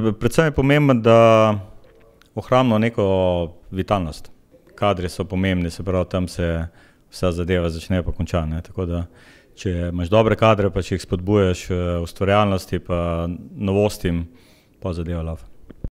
Predvsem je pomembno, da ohranimo neko vitalnost. Kadri so pomembni, se pravi, tam se vsa zadeva začne pa konča. Ne? Tako da, če imaš dobre kadre, pa če jih spodbujaš eh, ustvarjalnosti, pa novostim, pa zadeva lava.